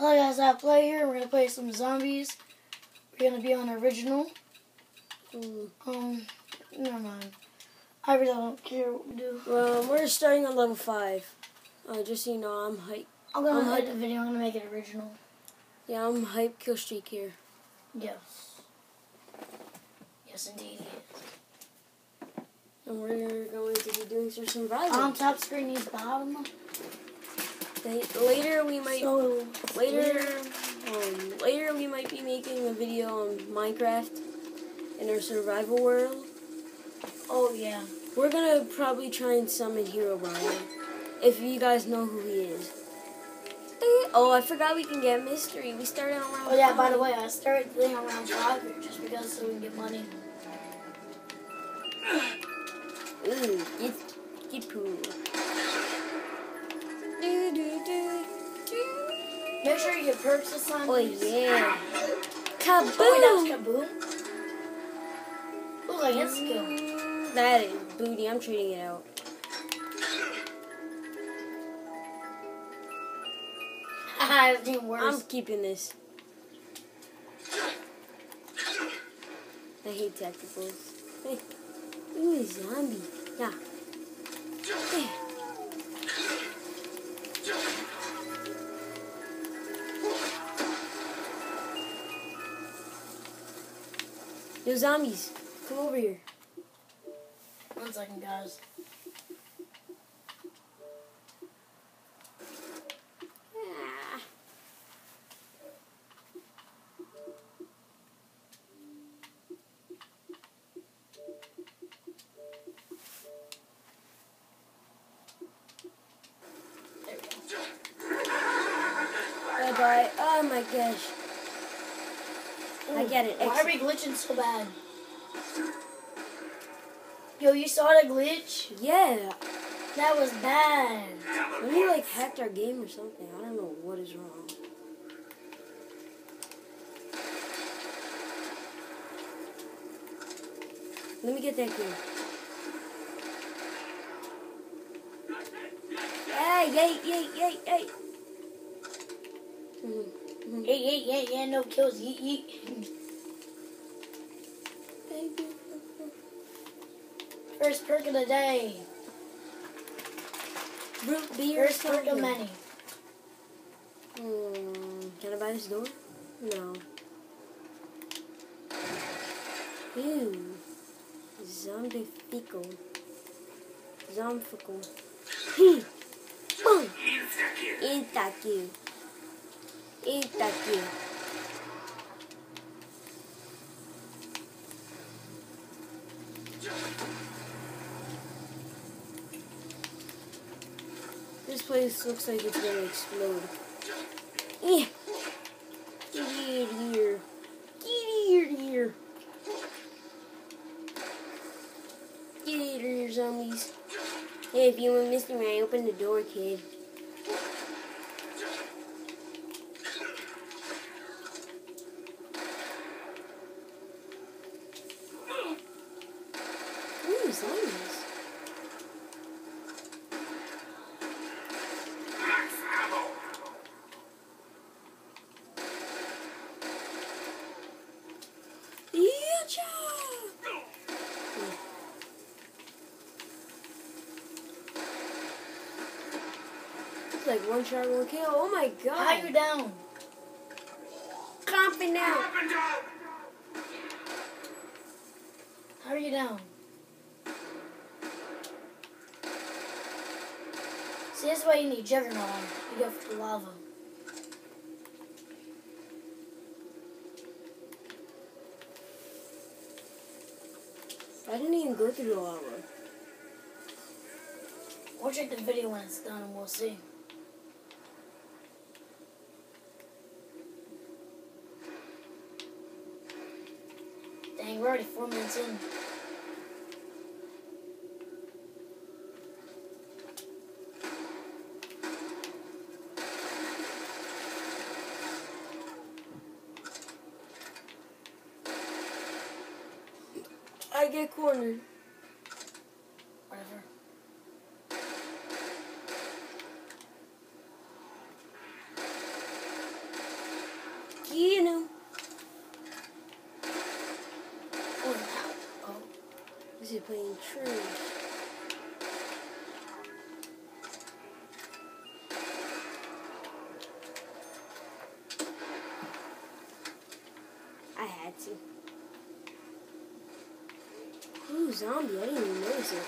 Hello guys, I play here. We're gonna play some zombies. We're gonna be on original. Mm. Um, never mind. I really don't care what we do. Well, we're starting on level 5. Uh, just so you know, I'm hype. I'm gonna edit the video. I'm gonna make it original. Yeah, I'm hype kill streak here. Yes. Yes, indeed. And we're going to be doing some survival. On top screen, he's bottom. Later we might So later um, later we might be making a video on Minecraft in our survival world. Oh yeah. We're gonna probably try and summon Herobrine. If you guys know who he is. Oh, I forgot we can get mystery. We started on round Oh yeah. By the way, I started thing on round five just because so we can get money. Ooh, get get poo. Sure you perks this time. Oh yeah. Oh wait, that Kaboom! was kaboom. Look like his skill. That is booty. I'm treating it out. Haha, it didn't worse. I'm keeping this. I hate tacticals. Hey. Ooh, a zombie. Yeah. Yo, zombies. Come over here. One second, guys. Ah. There we go. Bye bye. Oh my gosh. I get it. Why are we glitching so bad? Yo, you saw the glitch? Yeah. That was bad. Maybe like hacked our game or something. I don't know what is wrong. Let me get that key. Hey, yay, yay, yay, yay. Yeah, yeah, yeah, yeah, no kills. Yeet, yeet. First perk of the day. Root beer First perk of many. Hmm, can I buy this door? No. Ew. Zombifico. Zombifico. Hmm. Boom. Eita kill. Kill. This place looks like it's gonna explode. Eh. Get out here. Get out here. Get out here, zombies. Hey, if you were me, I opened the door, kid. Ooh, zombies. Yeecha! It's like one shot, one kill. Oh my god. How are you down? Comping now. How are you down? See, this is why you need Juggernaut on. You go for the lava. I didn't even go through the lava. We'll check the video when it's done and we'll see. We're already four minutes in. I get cornered. Whatever. This is playing true. I had to. Ooh, zombie. I didn't even notice it.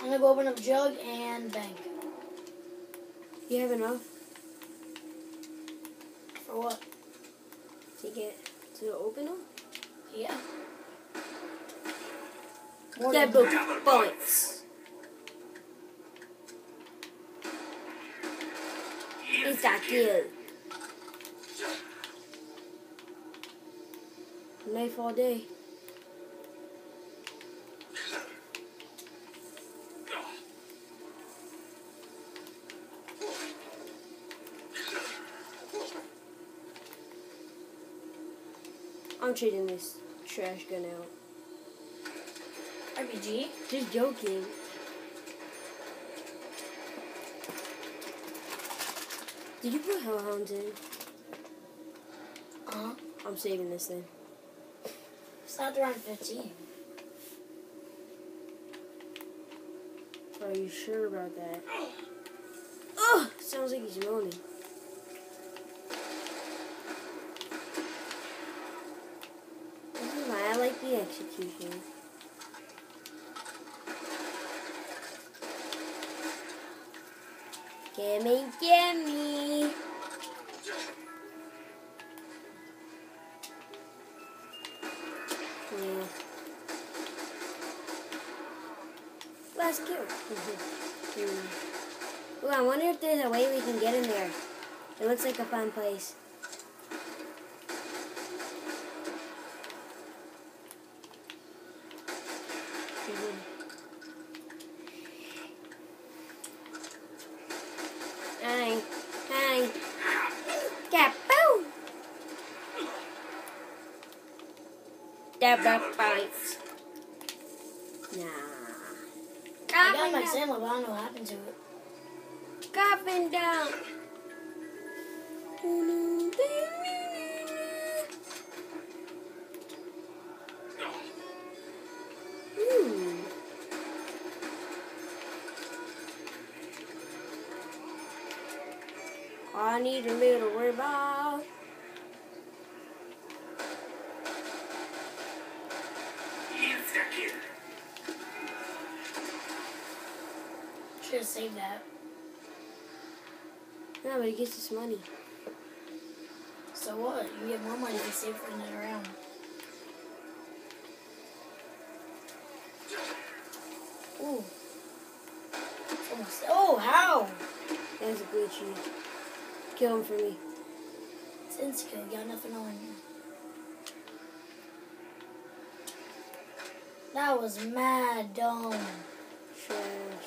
I'm gonna go open up jug and bank. You have enough For what? to get to open them? Yeah. Dead than- book bullets. It's that good. Knife all day. I'm trading this trash gun out. RPG. Just joking. Did you put hellhounds in? Uh huh. I'm saving this thing. Stopped around 15. Are you sure about that? Ugh! Sounds like he's moaning. This is why I like the execution. Gimme, gimme! Last kill. Ooh, I wonder if there's a way we can get in there. It looks like a fun place. Dabba bites. Nah. I got my. Sandler, but I don't know what happened to it. Coffin down. Ooh. I need a little revolve. Saved that. No, but he gets this money. So what? You get more money if you save for another round. Ooh. Almost. Oh, how? That's a glitchy. Kill him for me. It's insecure. You got nothing on you. That was mad dumb. Trash.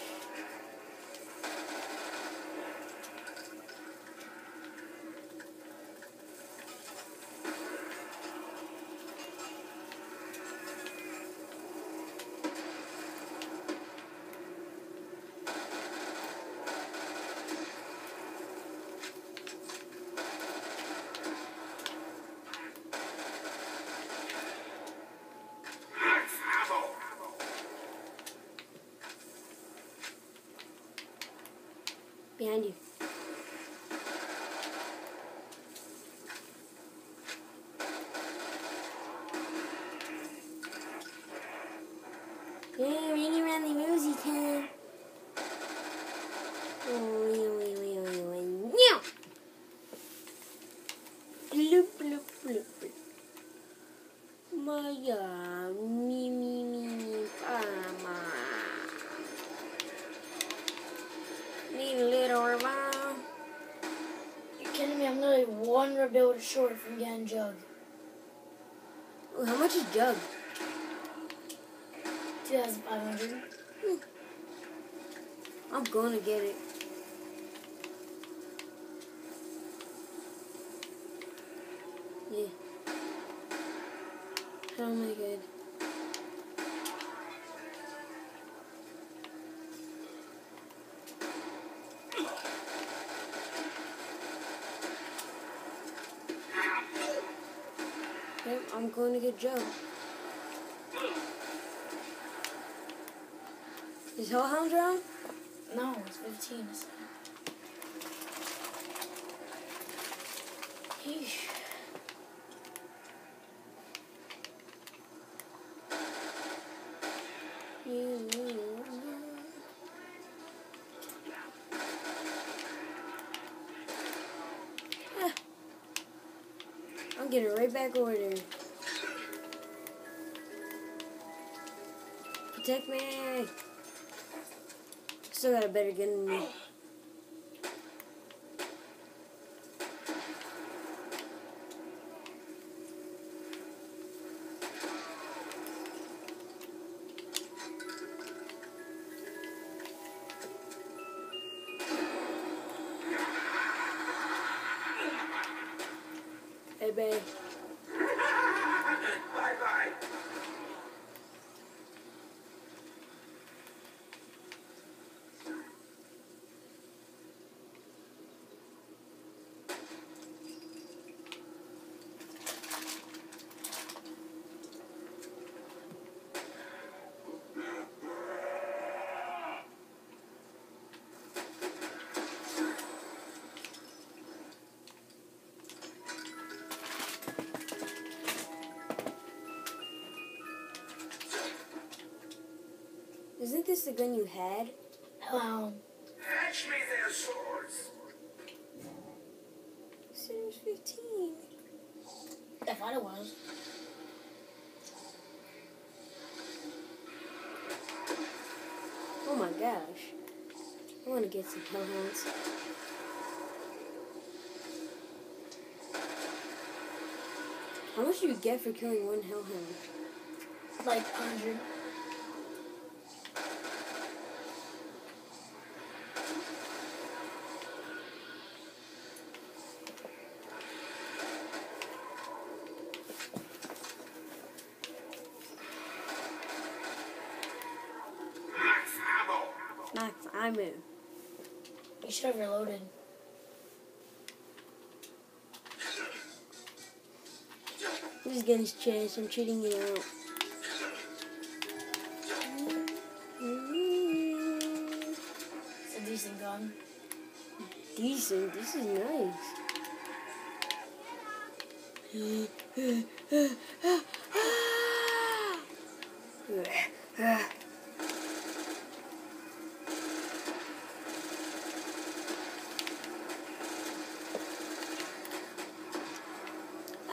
Behind you. I'm literally one rebuild short from getting Jug. Ooh, how much is Jug? 2,500. Hmm. I'm going to get it. Yeah. Oh my god. I'm going to get Joe. Is Hellhound around? No, it's 15. It's Yeesh. I'm getting right back over there. Protect me! Still got a better gun than me. Hey, babe. Isn't this the gun you had? Um, Fetch me their swords. Series 15. I thought it was. Oh my gosh. I want to get some hellhounds. How much do you get for killing one hellhound? Like 100. Max ammo. You should have reloaded. This is his chest. I'm cheating you out. It's a decent gun. Decent. This is nice.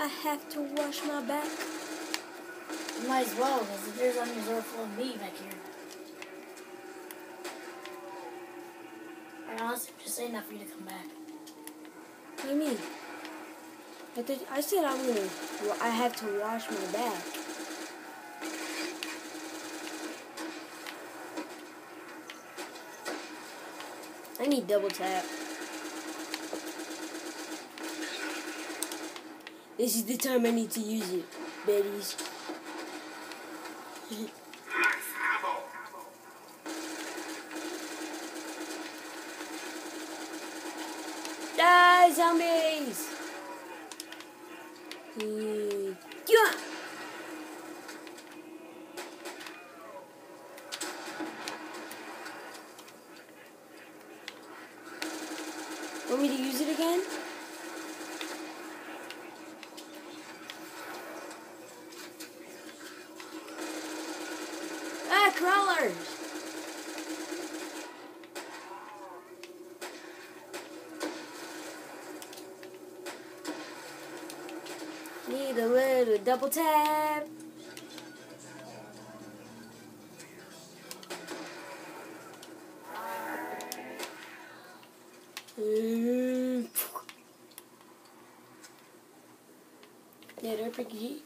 I have to wash my back. You might as well, because if there's on door full of meat back here. I honestly just saying that for you to come back. What do you mean? I, I said I'm gonna. wa- I have to wash my back. I need double tap. This is the time I need to use it, Betty's. Die, zombies! Yeah. Want me to use it again? Ah, crawlers! Need a little double tap. Mm. That